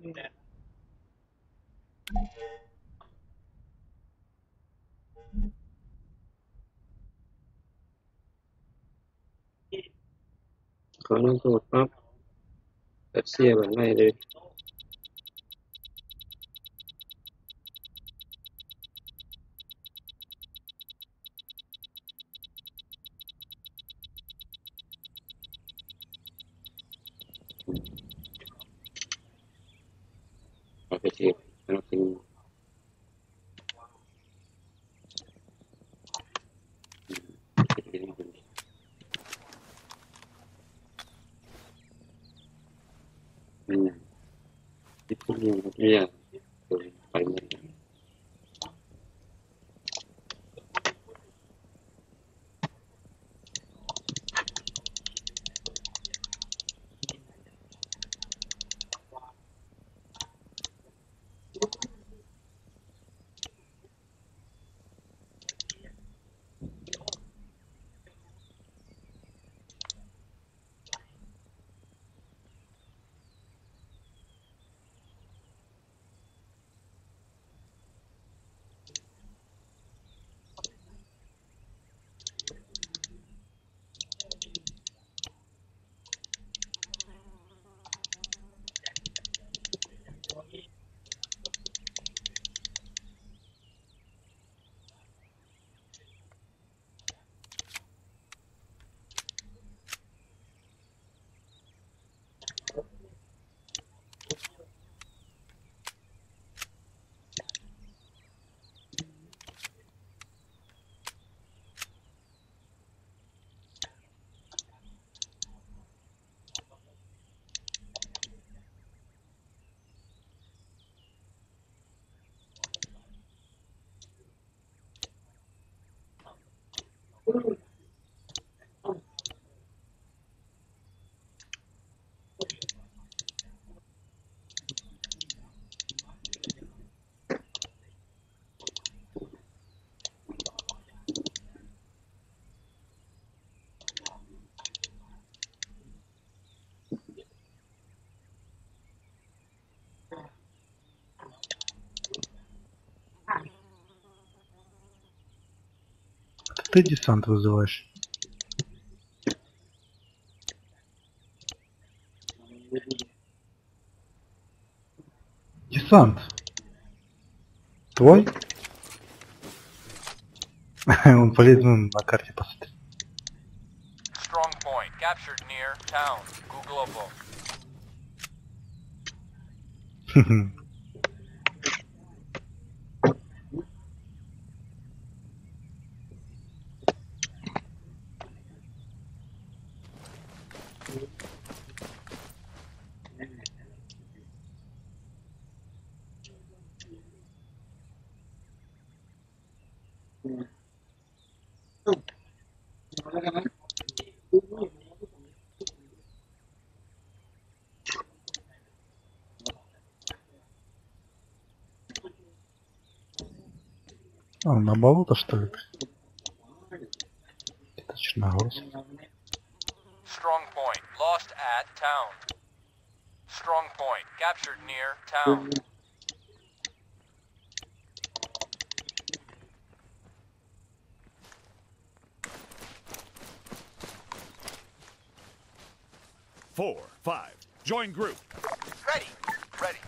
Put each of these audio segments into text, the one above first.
ขอน้ำสูตรปั๊บเสียแบบง่าเลย Ooh. Ты десант вызываешь. Десант. Твой? Он полез ну, на карте посмотреть. Strong болото что ли? Это Черногорск. Strong point. Lost at town. Strong point. Captured near town. Four, five. Join group. Ready. Ready.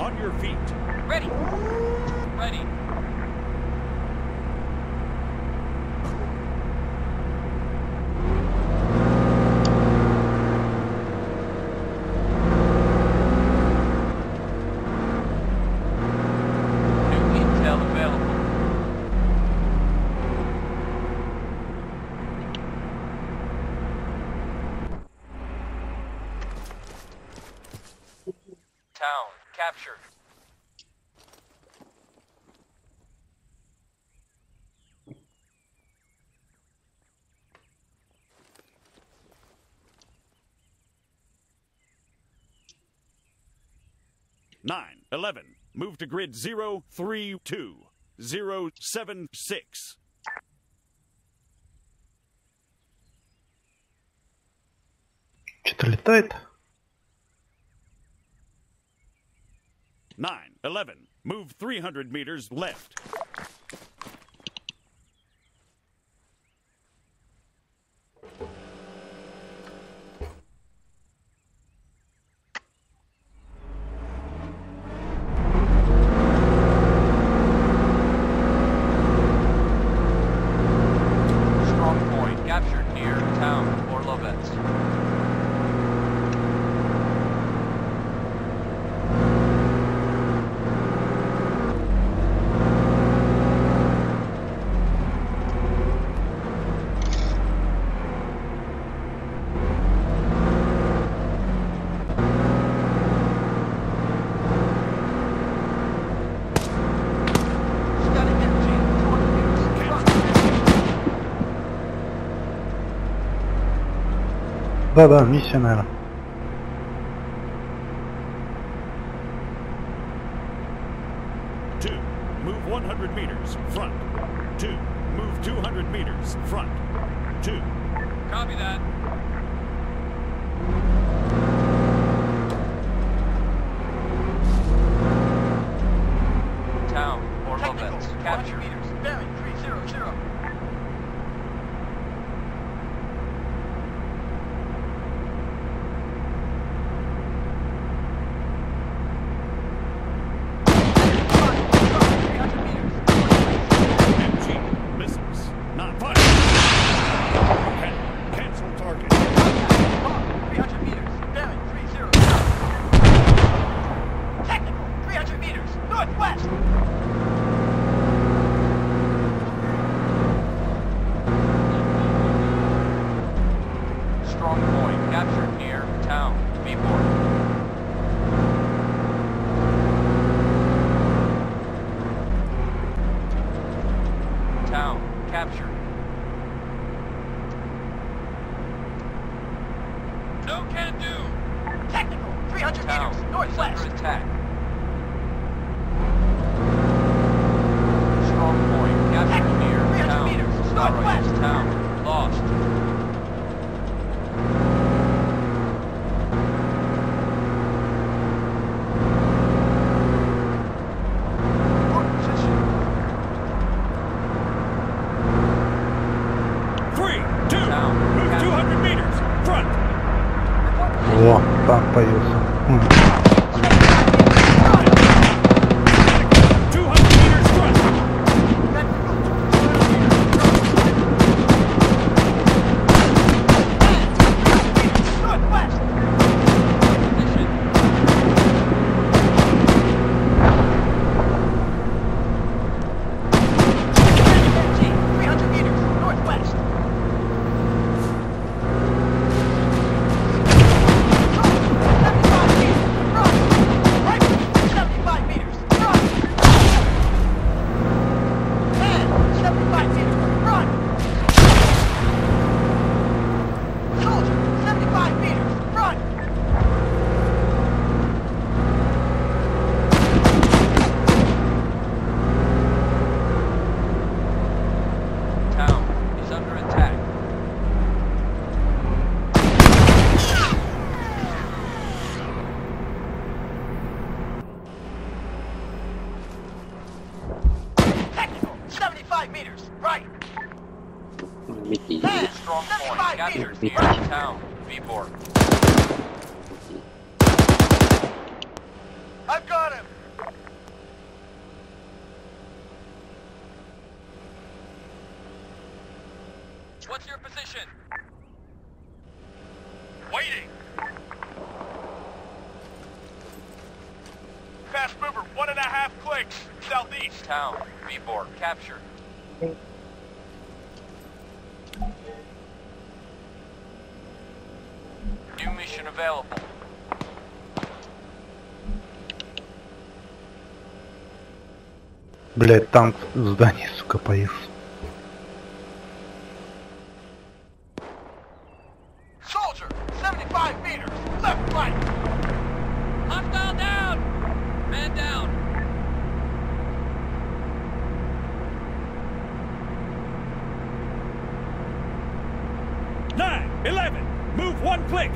On your feet. Ready. Ready. 9, 11. Move to grid 032, Что-то летает. 9, 11. Move 300 meters left. Araba missional. Two, move 100 meters, front. Two. Copy that. available. Блять, танк в сука. Soldier, 75 meters, left right. Hostile down. Man down. Move one click.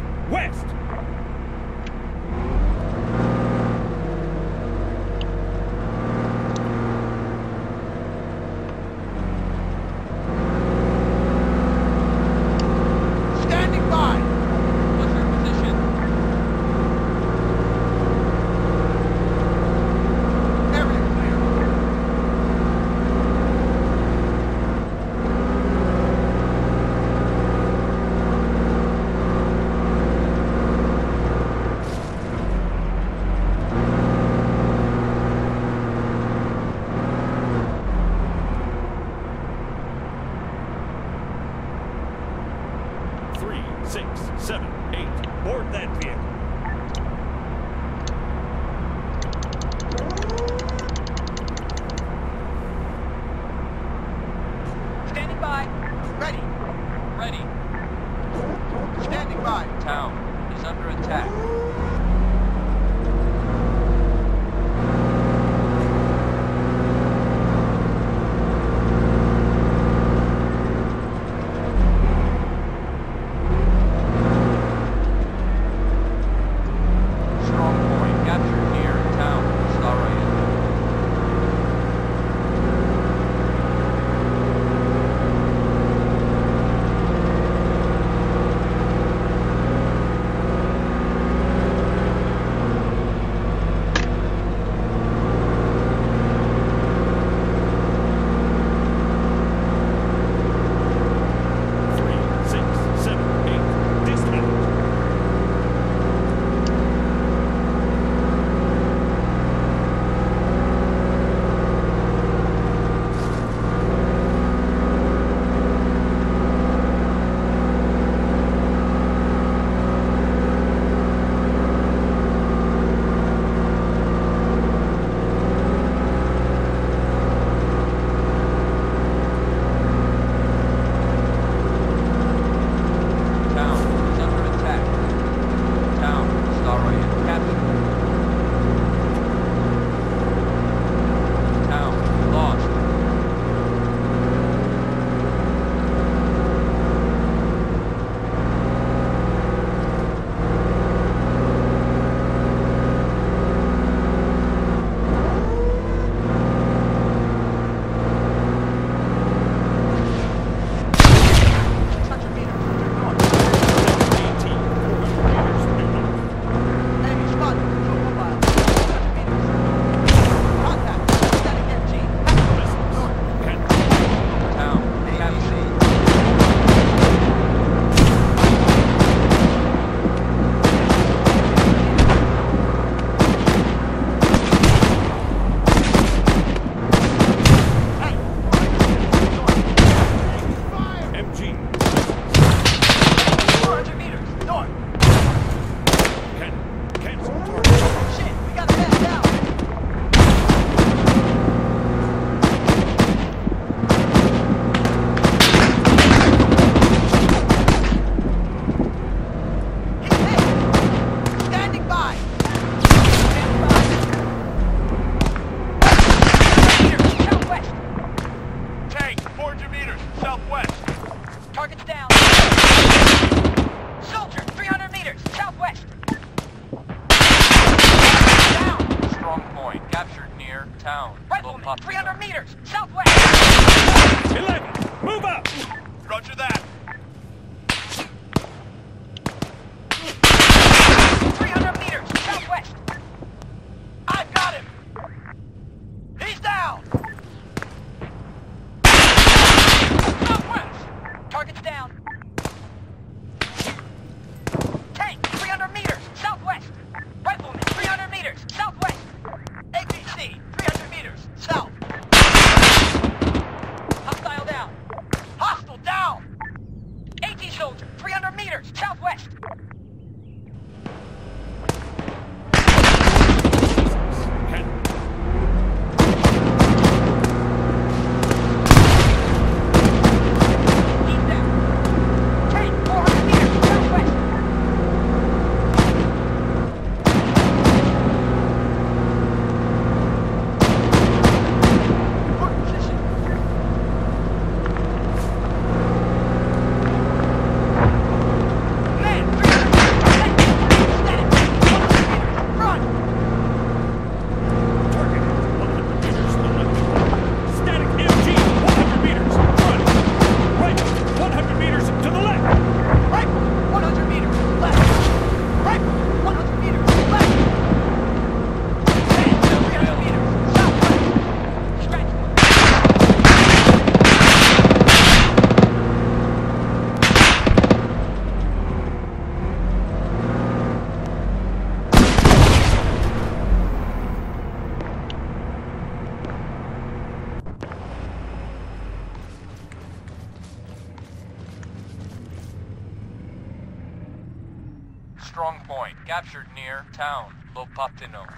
captured near town, Lopatino.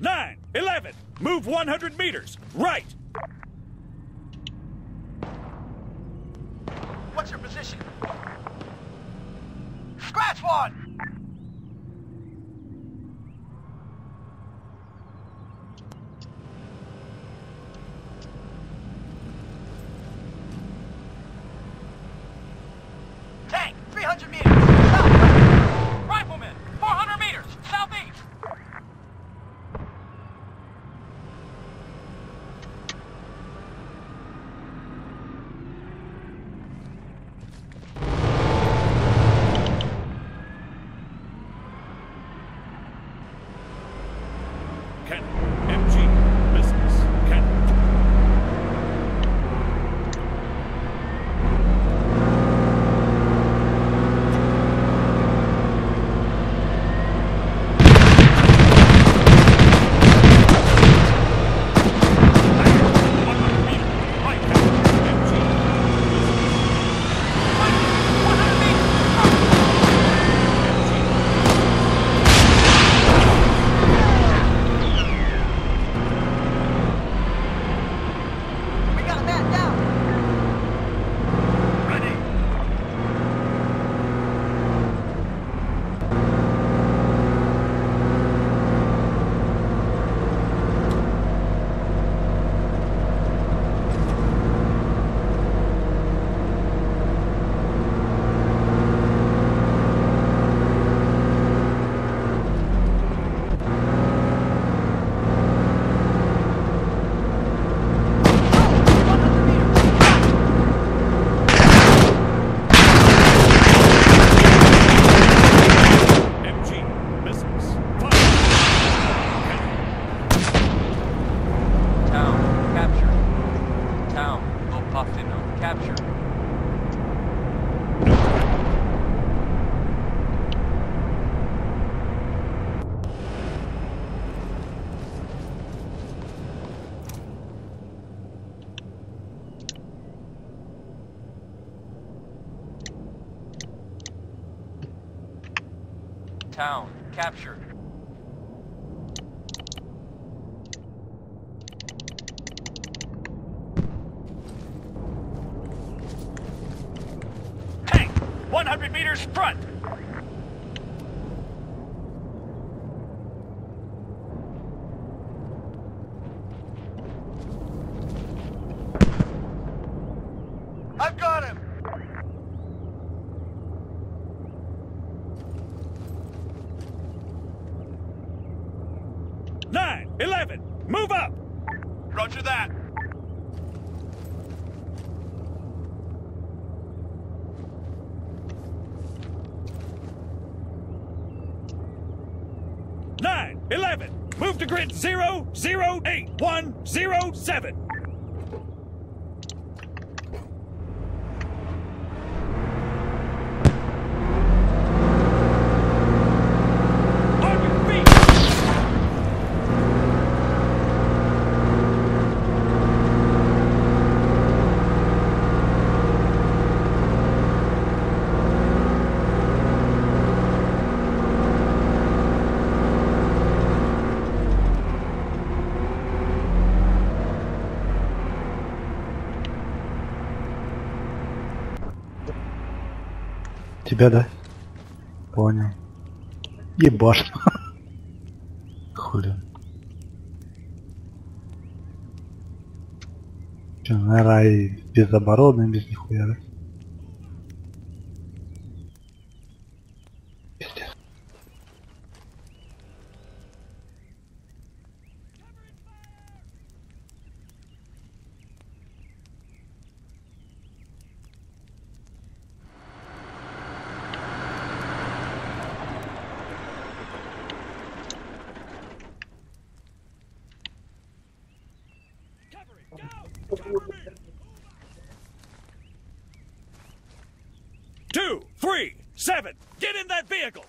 Nine, 11, move 100 meters, right. captured. Grid 008107. тебя, да? Понял. Ебаш. Хули. Че, наверное, безоборотный, без нихуя, да? three, seven. Get in that vehicle!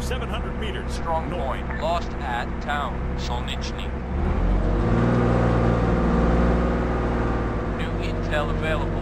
700 meters. Strong point. Lost at town. Solnichny. New intel available.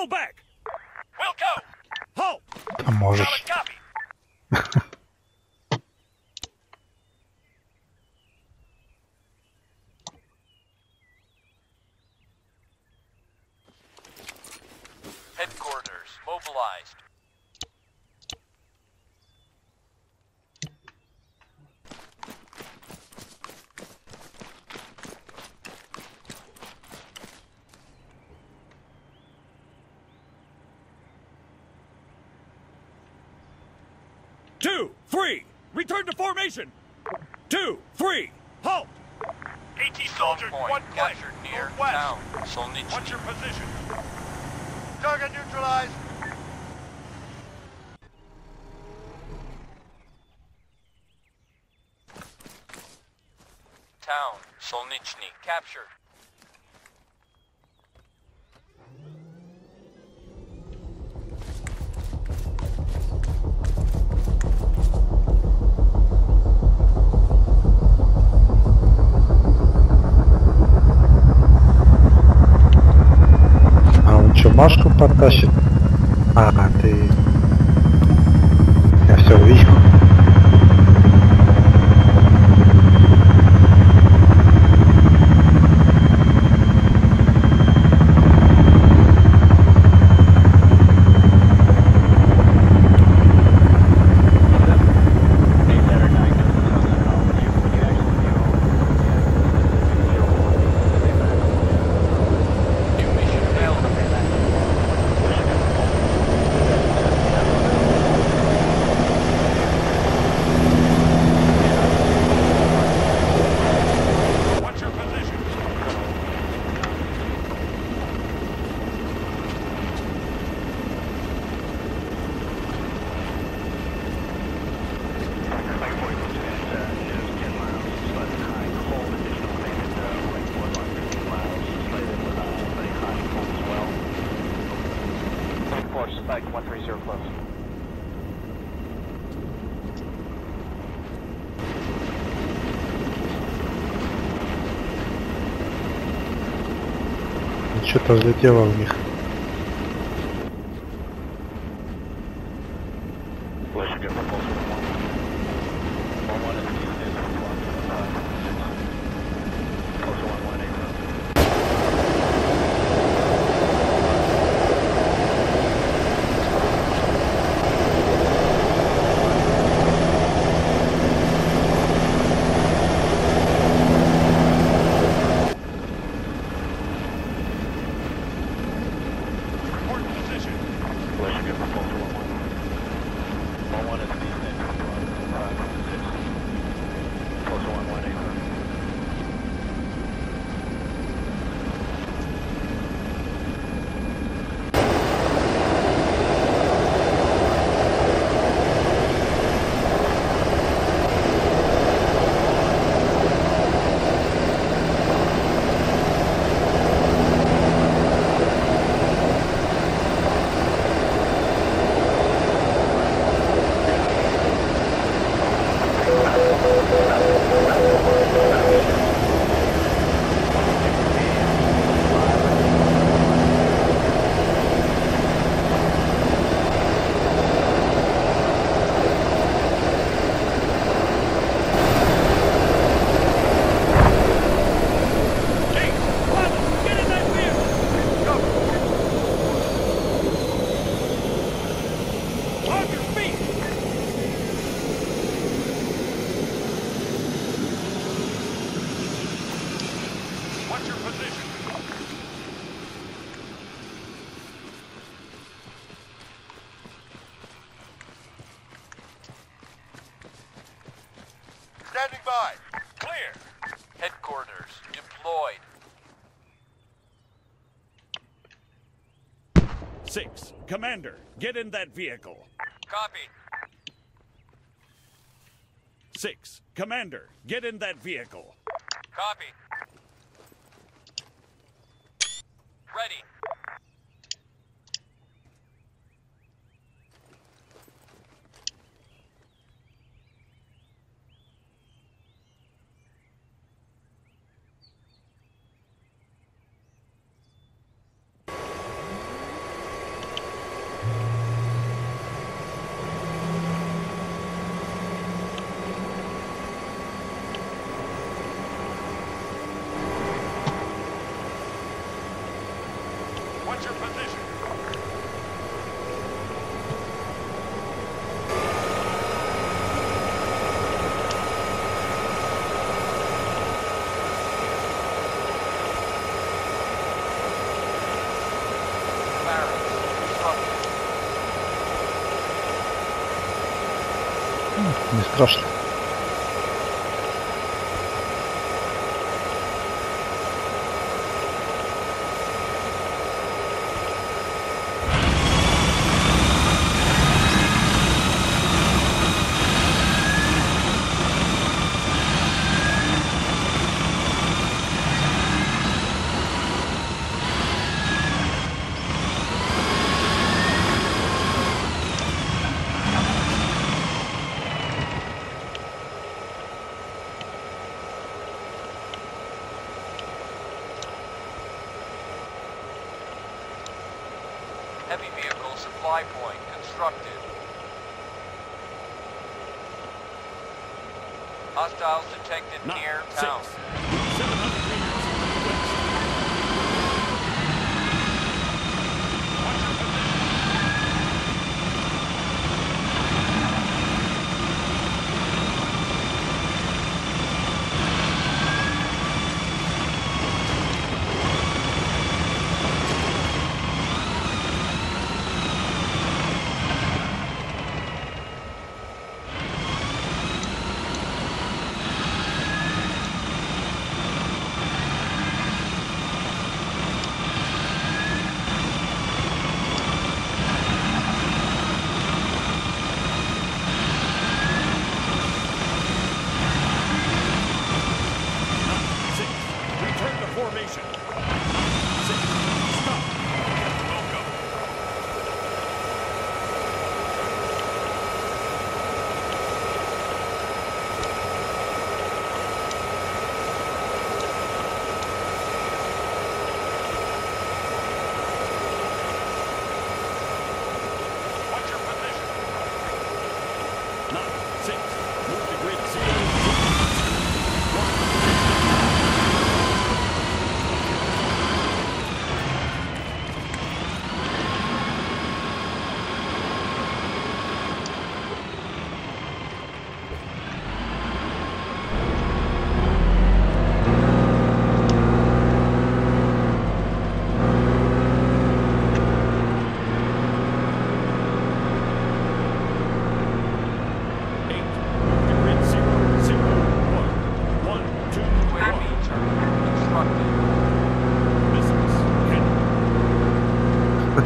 Fall back! We'll go! Halt! Та можеш. Solid copy! Headquarters mobilized. Three, return to formation! Two, three, halt! AT Strong soldiers, point one captured near west. town. What's your position? Target neutralized. Town. Solnichny. Captured. Taşı. Что-то взлетело у них. Commander, get in that vehicle. Copy. Six. Commander, get in that vehicle. Copy.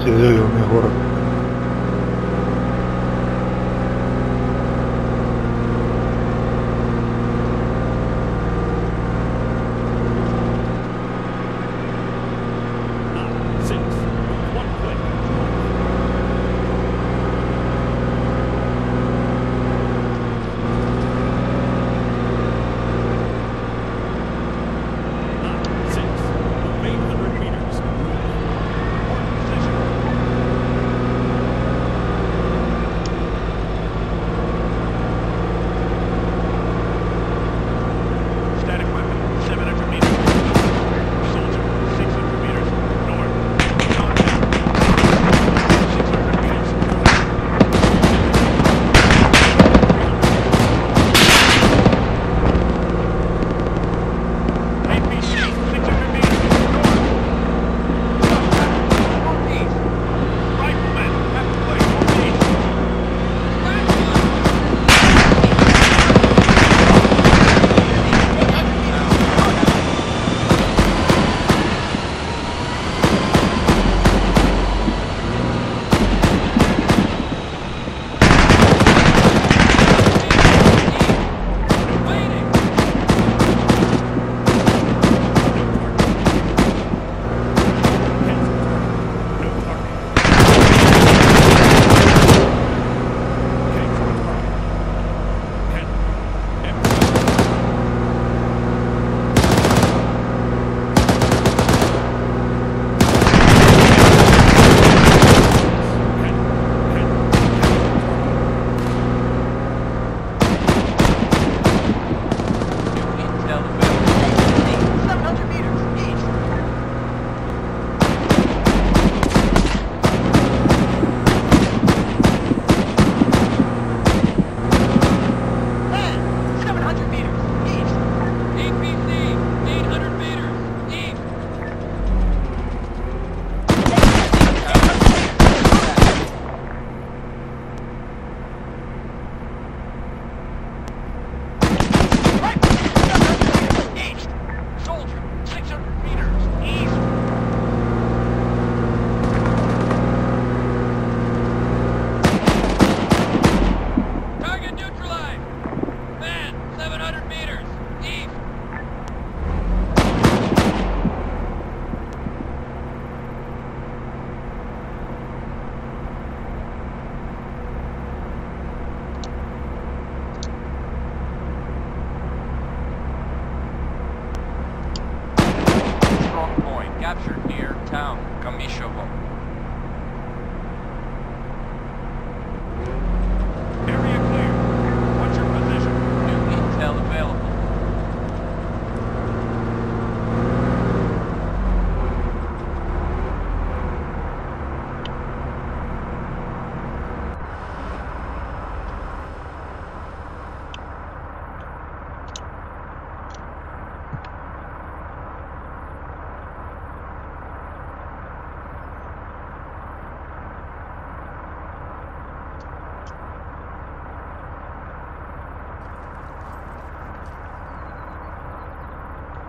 Henry.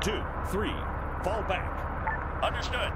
Two, three, fall back. Understood.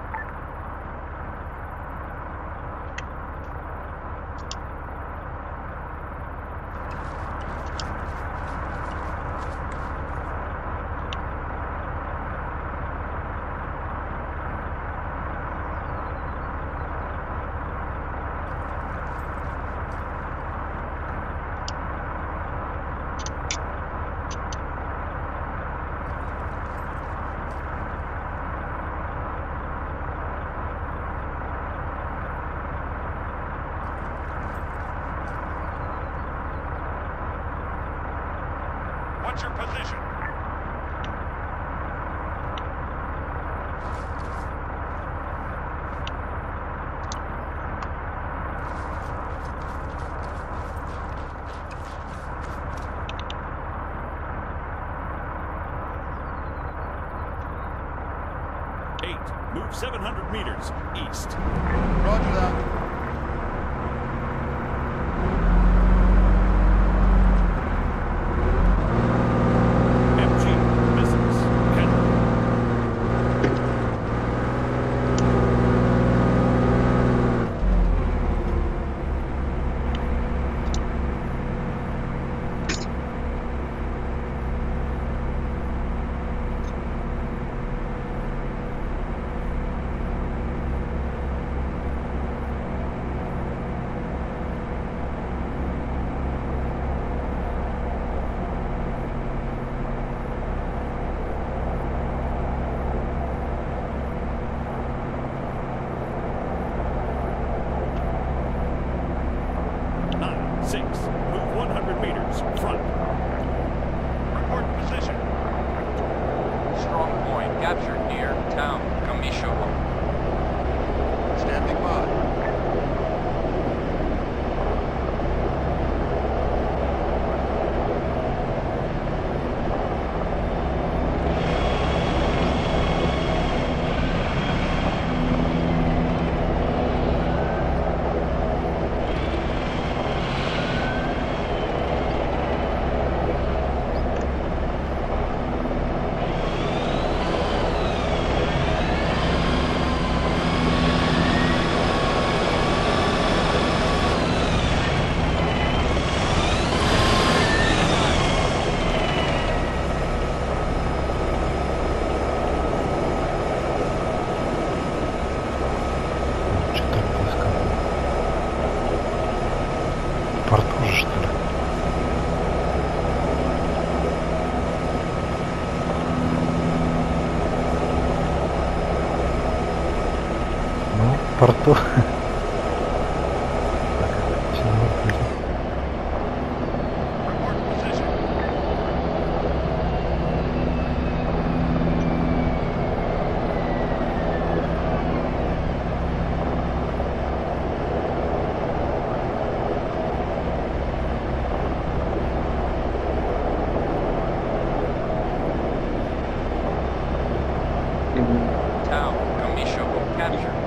Town.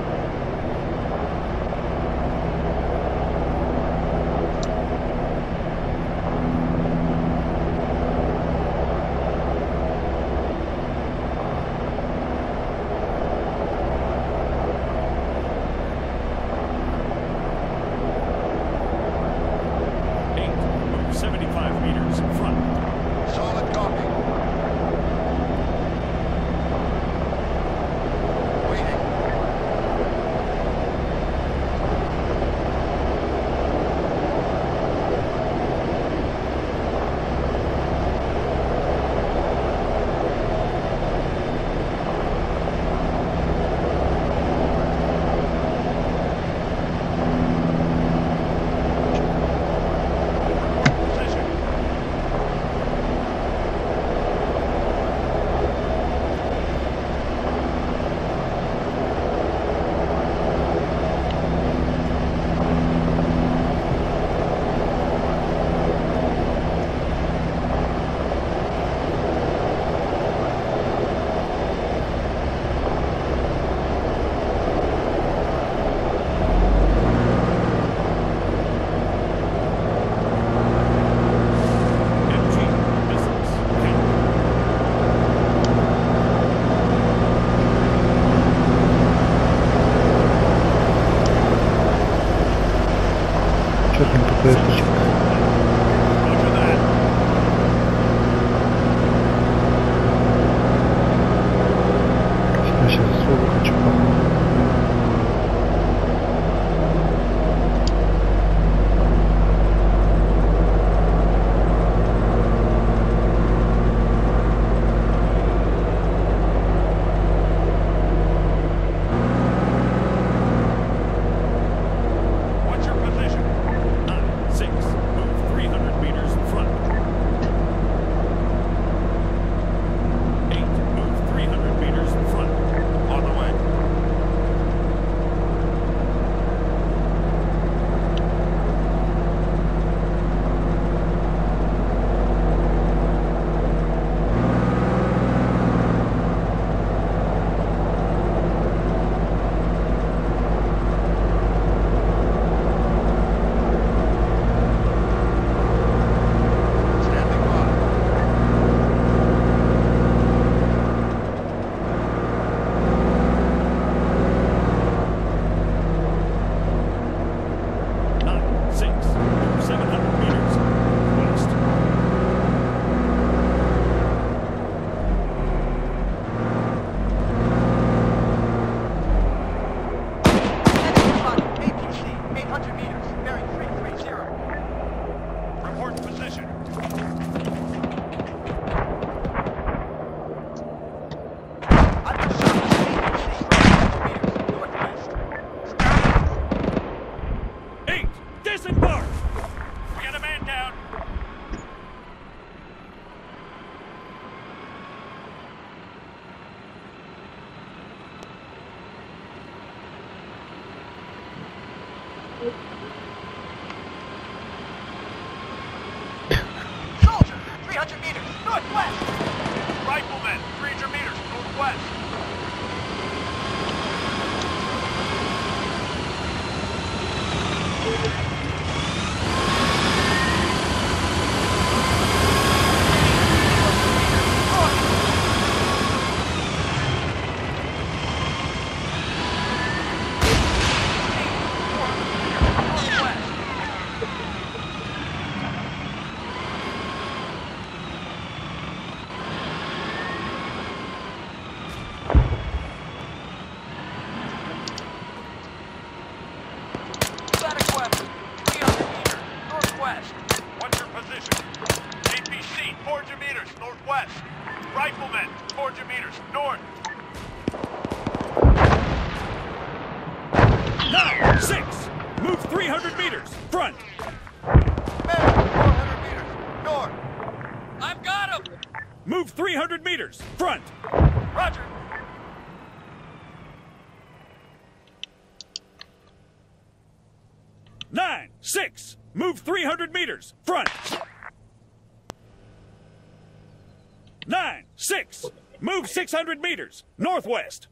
600 meters northwest.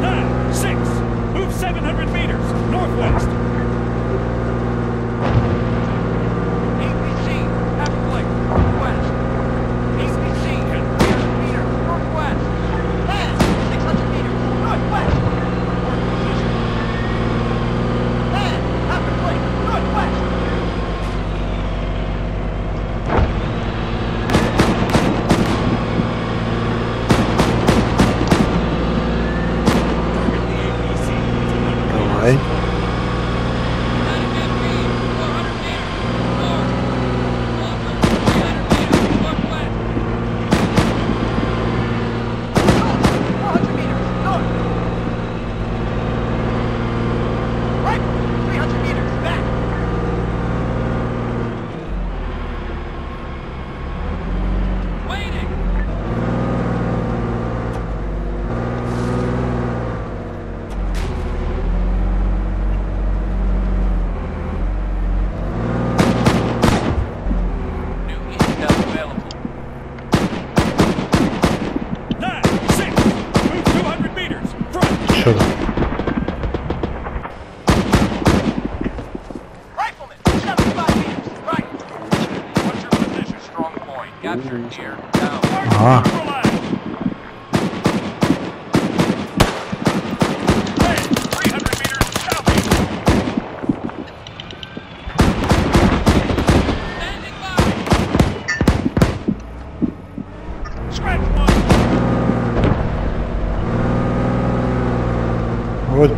Nine, six. Move 700 meters northwest.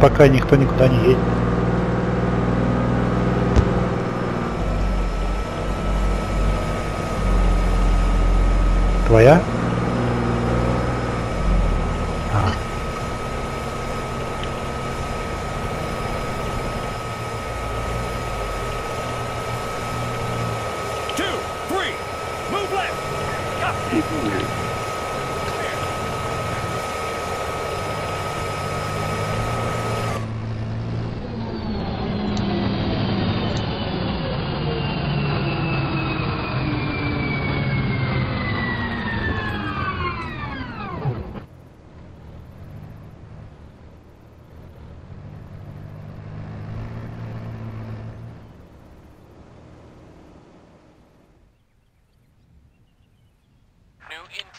пока никто никуда не едет.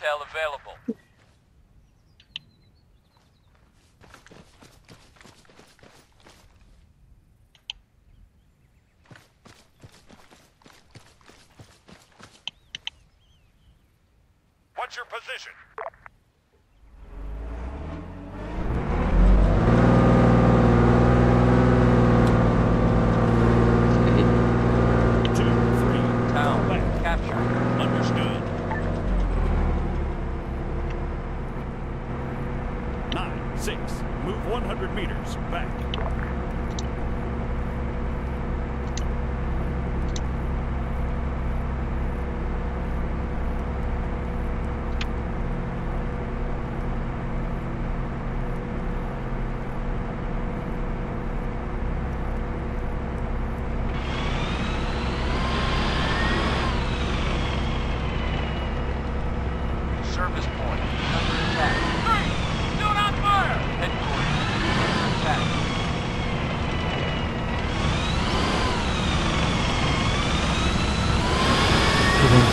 hotel available.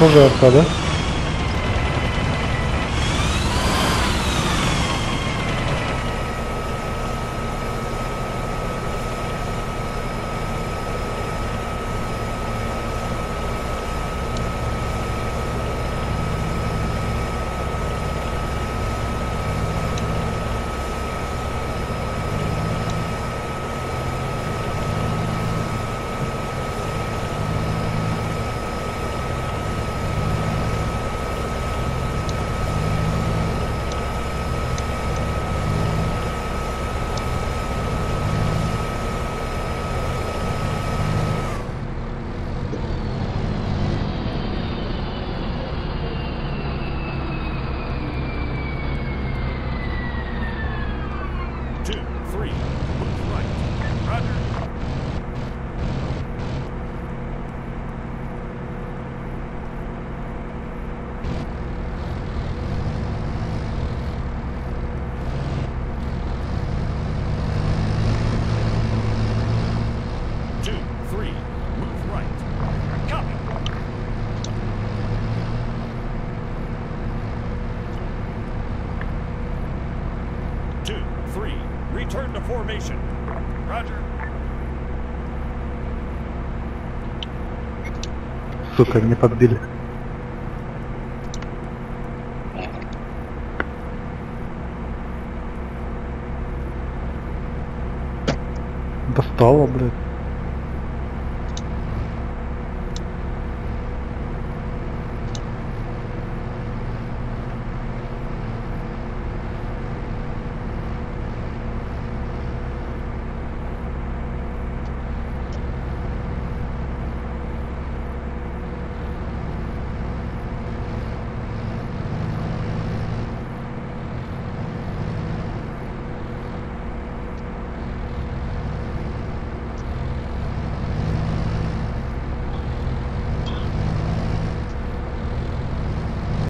Çok arkada. Сука, меня подбили. Достало, блядь.